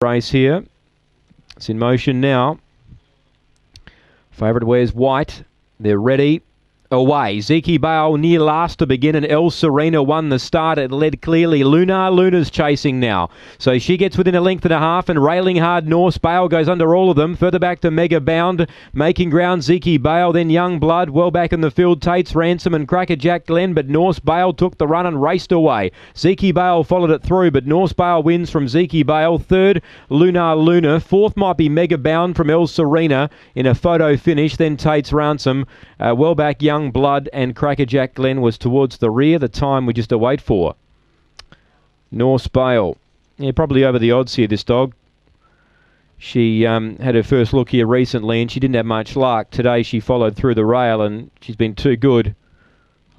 race here. It's in motion now. Favourite wears white. They're ready away. Zeke Bale near last to begin, and El Serena won the start. It led clearly. Lunar Luna's chasing now. So she gets within a length and a half, and railing hard Norse Bale goes under all of them. Further back to Mega Bound, making ground Zeke Bale, then Young Blood. Well back in the field, Tate's Ransom and Cracker Jack Glen, but Norse Bale took the run and raced away. Zeke Bale followed it through, but Norse Bale wins from Zeke Bale. Third, Lunar Luna. Fourth might be Mega Bound from El Serena in a photo finish. Then Tate's Ransom. Uh, well back, Young Young Blood and Crackerjack Glen was towards the rear. The time we just await for. Norse Bale. Yeah, probably over the odds here, this dog. She um, had her first look here recently and she didn't have much luck. Today she followed through the rail and she's been too good.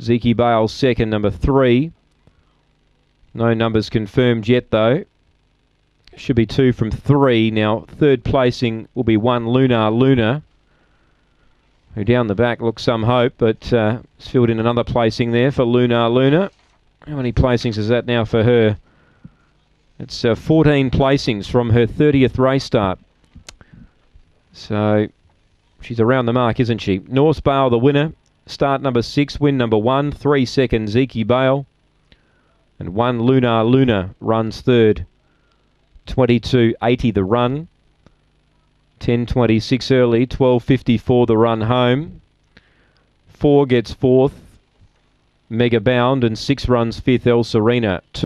Zeke Bale second, number three. No numbers confirmed yet though. Should be two from three. Now, third placing will be one Lunar Luna who down the back looks some hope, but uh, it's filled in another placing there for Lunar Luna. How many placings is that now for her? It's uh, 14 placings from her 30th race start. So she's around the mark, isn't she? Norse Bale, the winner. Start number six, win number one. Three second, Zeke Bale. And one Lunar Luna runs third. 22.80 the run. 10.26 early, 12.54 the run home. Four gets fourth, Mega Bound, and six runs fifth, El Serena. Two